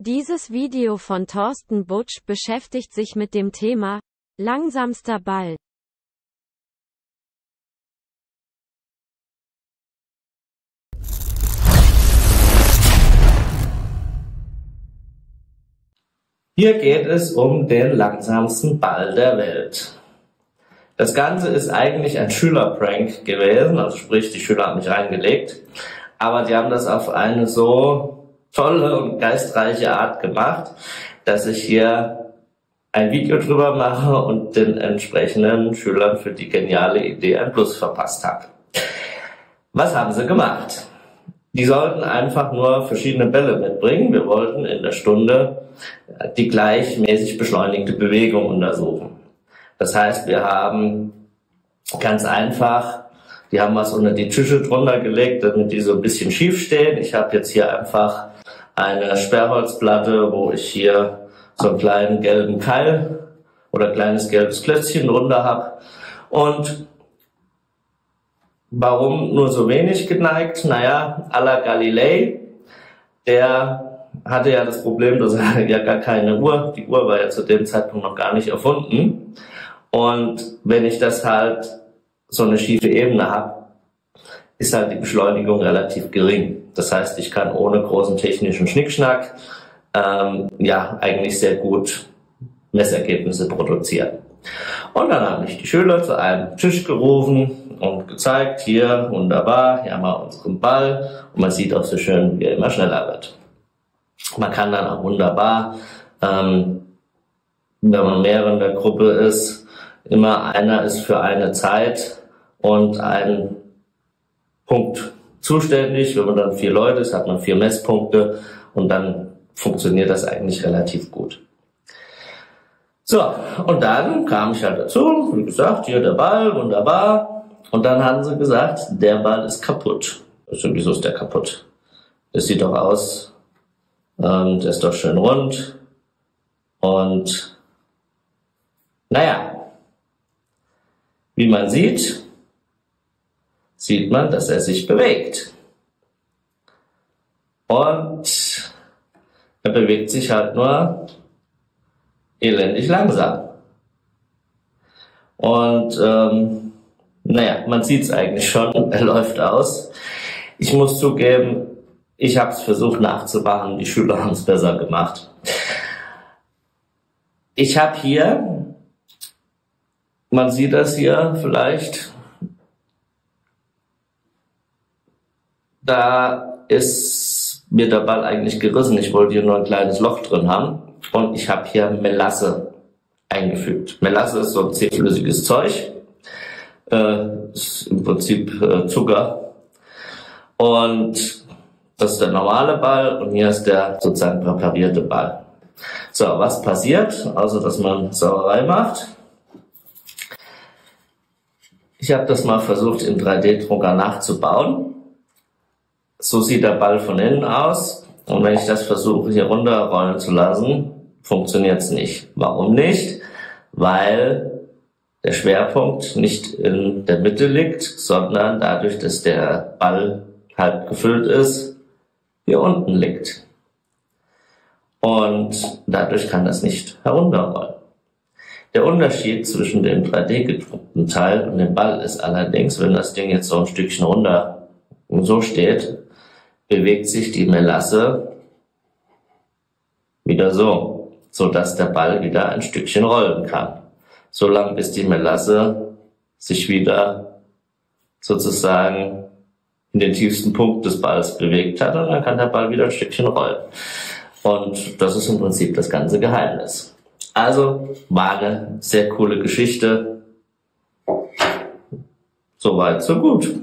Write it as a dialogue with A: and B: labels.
A: Dieses Video von Thorsten Butsch beschäftigt sich mit dem Thema langsamster Ball.
B: Hier geht es um den langsamsten Ball der Welt. Das Ganze ist eigentlich ein Schülerprank gewesen, also sprich, die Schüler haben mich reingelegt, aber die haben das auf eine so tolle und geistreiche Art gemacht, dass ich hier ein Video drüber mache und den entsprechenden Schülern für die geniale Idee ein Plus verpasst habe. Was haben sie gemacht? Die sollten einfach nur verschiedene Bälle mitbringen. Wir wollten in der Stunde die gleichmäßig beschleunigte Bewegung untersuchen. Das heißt, wir haben ganz einfach, die haben was unter die Tische drunter gelegt, damit die so ein bisschen schief stehen. Ich habe jetzt hier einfach eine Sperrholzplatte, wo ich hier so einen kleinen gelben Keil oder kleines gelbes Klötzchen drunter habe. Und warum nur so wenig geneigt? Naja, à la Galilei, der hatte ja das Problem, dass er ja gar keine Uhr, die Uhr war ja zu dem Zeitpunkt noch gar nicht erfunden. Und wenn ich das halt so eine schiefe Ebene habe, ist halt die Beschleunigung relativ gering. Das heißt, ich kann ohne großen technischen Schnickschnack ähm, ja eigentlich sehr gut Messergebnisse produzieren. Und dann habe ich die Schüler zu einem Tisch gerufen und gezeigt, hier wunderbar, hier haben wir unseren Ball und man sieht auch so schön, wie er immer schneller wird. Man kann dann auch wunderbar, ähm, wenn man mehr in der Gruppe ist, immer einer ist für eine Zeit und ein Punkt zuständig. Wenn man dann vier Leute ist, hat man vier Messpunkte und dann funktioniert das eigentlich relativ gut. So, und dann kam ich halt dazu, wie gesagt, hier der Ball, wunderbar. Und dann haben sie gesagt, der Ball ist kaputt. Also, wieso ist der kaputt? Das sieht doch aus, ähm, der ist doch schön rund. Und naja, wie man sieht, sieht man, dass er sich bewegt. Und er bewegt sich halt nur elendig langsam. Und ähm, naja, man sieht es eigentlich schon, er läuft aus. Ich muss zugeben, ich habe es versucht nachzumachen, die Schüler haben es besser gemacht. Ich habe hier, man sieht das hier vielleicht, da ist mir der Ball eigentlich gerissen. Ich wollte hier nur ein kleines Loch drin haben und ich habe hier Melasse eingefügt. Melasse ist so ein zähflüssiges Zeug, äh, ist im Prinzip äh, Zucker und das ist der normale Ball und hier ist der sozusagen präparierte Ball. So, was passiert, außer dass man Sauerei macht? Ich habe das mal versucht im 3D-Drucker nachzubauen. So sieht der Ball von innen aus. Und wenn ich das versuche hier runterrollen zu lassen, funktioniert es nicht. Warum nicht? Weil der Schwerpunkt nicht in der Mitte liegt, sondern dadurch, dass der Ball halb gefüllt ist, hier unten liegt. Und dadurch kann das nicht herunterrollen. Der Unterschied zwischen dem 3D gedruckten Teil und dem Ball ist allerdings, wenn das Ding jetzt so ein Stückchen runter und so steht, bewegt sich die Melasse wieder so, so dass der Ball wieder ein Stückchen rollen kann. So lange bis die Melasse sich wieder sozusagen in den tiefsten Punkt des Balls bewegt hat und dann kann der Ball wieder ein Stückchen rollen. Und das ist im Prinzip das ganze Geheimnis. Also war eine sehr coole Geschichte. Soweit, so gut.